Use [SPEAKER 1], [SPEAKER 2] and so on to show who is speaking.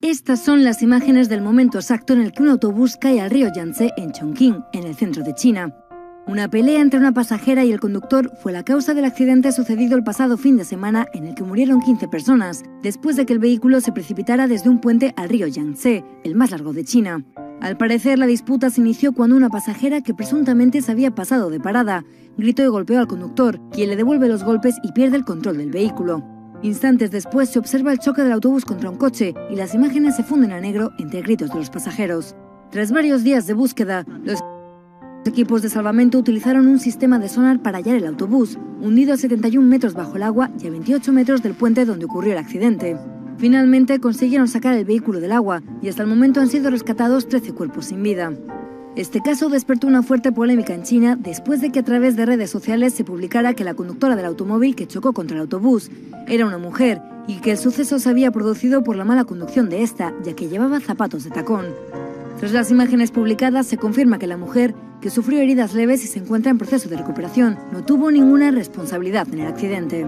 [SPEAKER 1] Estas son las imágenes del momento exacto en el que un autobús cae al río Yangtze en Chongqing, en el centro de China. Una pelea entre una pasajera y el conductor fue la causa del accidente sucedido el pasado fin de semana en el que murieron 15 personas, después de que el vehículo se precipitara desde un puente al río Yangtze, el más largo de China. Al parecer, la disputa se inició cuando una pasajera que presuntamente se había pasado de parada gritó y golpeó al conductor, quien le devuelve los golpes y pierde el control del vehículo. Instantes después se observa el choque del autobús contra un coche y las imágenes se funden a negro entre gritos de los pasajeros. Tras varios días de búsqueda, los equipos de salvamento utilizaron un sistema de sonar para hallar el autobús, hundido a 71 metros bajo el agua y a 28 metros del puente donde ocurrió el accidente. Finalmente consiguieron sacar el vehículo del agua y hasta el momento han sido rescatados 13 cuerpos sin vida. Este caso despertó una fuerte polémica en China después de que a través de redes sociales se publicara que la conductora del automóvil que chocó contra el autobús era una mujer y que el suceso se había producido por la mala conducción de esta, ya que llevaba zapatos de tacón. Tras las imágenes publicadas se confirma que la mujer, que sufrió heridas leves y se encuentra en proceso de recuperación, no tuvo ninguna responsabilidad en el accidente.